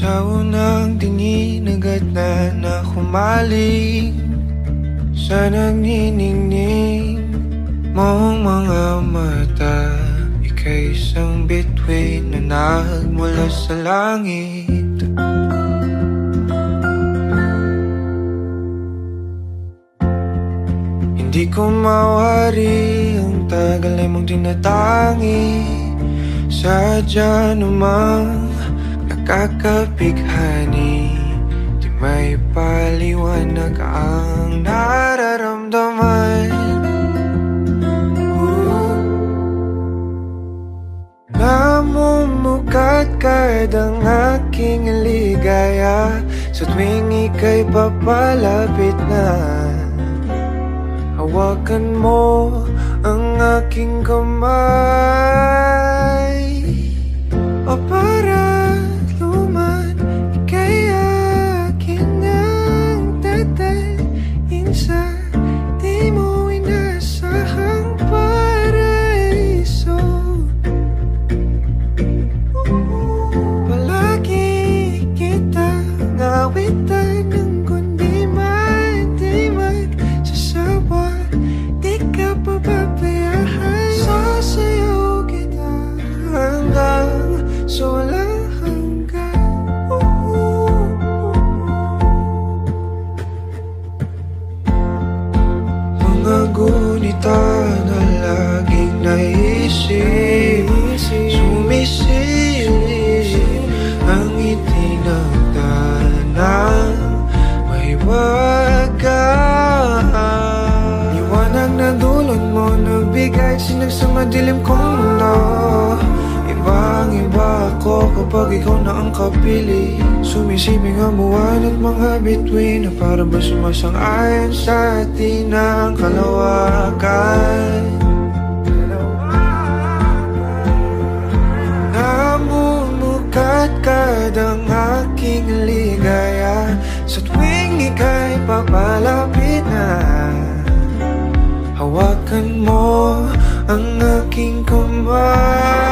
Sa unang tingin agad na nakumaling Sa nagniningning mong mga mata Ika'y isang bituin na nagmula sa langit. Hindi ko mawari ang tagal ay mong tinatangi Sadya namang nakakapighani Di may paliwanag ang nararamdaman. Namumukat kahit ang aking ligaya Sa tuwing ika'y papalapit na. Hawakan mo ang aking kamay Nagbigay sinag sa madilim kong mundo. Ibang iba ako kapag ikaw na ang kapili. Sumisibing ang buwan at mga bituin Na parang ba sumasang-ayon sa atin ang kalawakan? Namumukat kadang aking ligaya. Sa tuwing ika'y papalapit na Hawakan mo ang aking kamay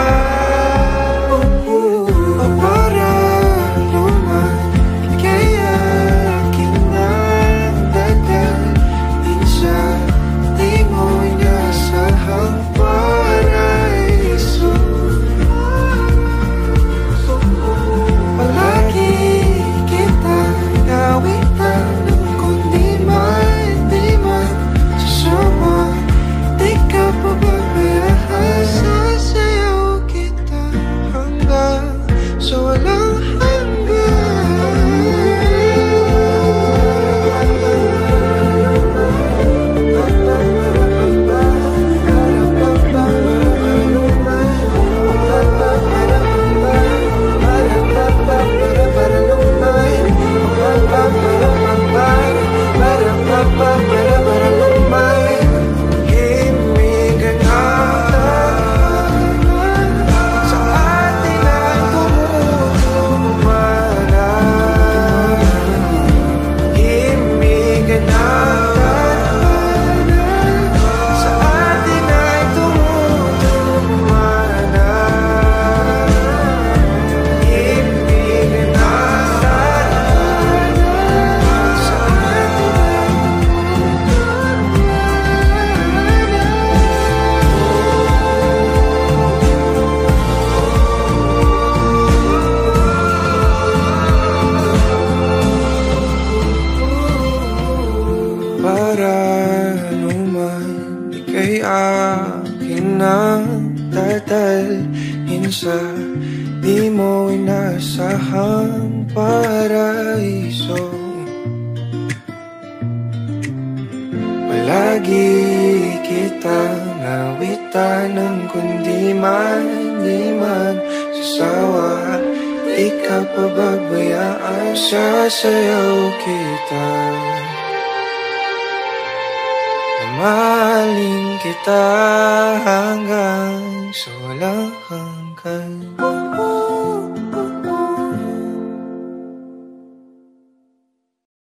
tatalhin sa Di mo inasahang paraiso. Palagi kitang nawitan ng kundi man Di man sasawa. Di ka pababayaan Sasayaw kita. Mahalin kita hanggang